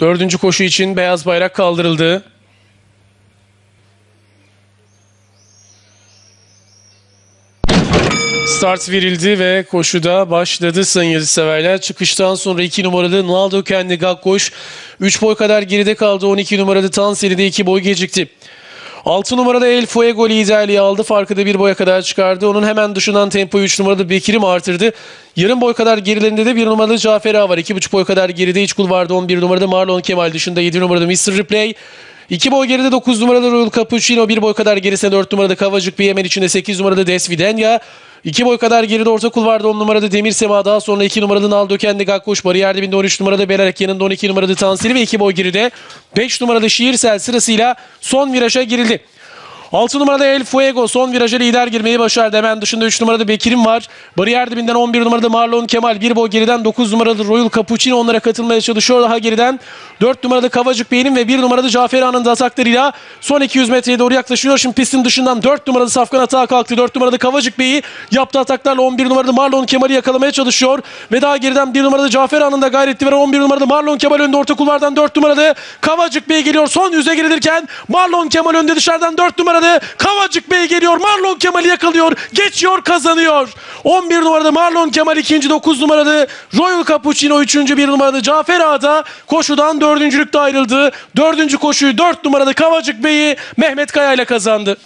Dördüncü koşu için beyaz bayrak kaldırıldı. Start verildi ve koşuda başladı sayın yarışseverler. Çıkıştan sonra 2 numaralı Naldo Kendi Gakkoş 3 boy kadar geride kaldı. 12 numaralı Tanseli de 2 boy gecikti. 6 numarada El Fuego liderliği aldı. Farkı da bir boya kadar çıkardı. Onun hemen dışından tempoyu 3 numarada Bekir'im artırdı. Yarım boy kadar gerilerinde de 1 numaralı Cafer Ağa var. 2,5 boy kadar geride iç kulvarda 11 numarada Marlon Kemal dışında 7 numarada Mr. Replay. 2 boy geride 9 numarada Royal Cappuccino, 1 boy kadar gerisinde 4 numarada Kavacık bir hemen içinde 8 numarada Desvidenya. 2 boy kadar geride orta kulvarda 10 numarada Demir Sema daha sonra 2 numaralı Naldo Kendi Gakkoş bariyer dibinde 13 numarada Belerek yanında 12 numarada Tansili ve 2 boy geride 5 numarada Şiirsel sırasıyla son viraja girildi. 6 numarada El Fuego son viraja lider girmeyi başardı. Hemen dışında 3 numarada Bekir'im var. Bariyer dibinden 11 numarada Marlon Kemal. 1 boy geriden 9 numarada Royal Cappuccino onlara katılmaya çalışıyor. Daha geriden 4 numarada Kavacık Bey'in ve 1 numarada Cafer Ağa'nın da ataklarıyla son 200 metreye doğru yaklaşıyor. Şimdi pistin dışından 4 numarada Safkan atağa kalktı. 4 numarada Kavacık Bey'i yaptığı ataklarla 11 numarada Marlon Kemal'i yakalamaya çalışıyor. Ve daha geriden 1 numarada Cafer Ağa'nın da gayretli veren 11 numarada Marlon Kemal önde orta kulvardan 4 numarada Kavacık Bey geliyor. Son yüze girilirken Marlon Kemal önde dışarıdan 4 numarada Kavacık Bey geliyor. Marlon Kemal'i yakalıyor. Geçiyor kazanıyor. 11 numarada Marlon Kemal ikinci 9 numarada Royal Cappuccino 3. 1 numarada Cafer Ağa'da koşudan dördüncülükte ayrıldı. Dördüncü koşuyu 4 numarada Kavacık Bey'i Mehmet Kaya ile kazandı.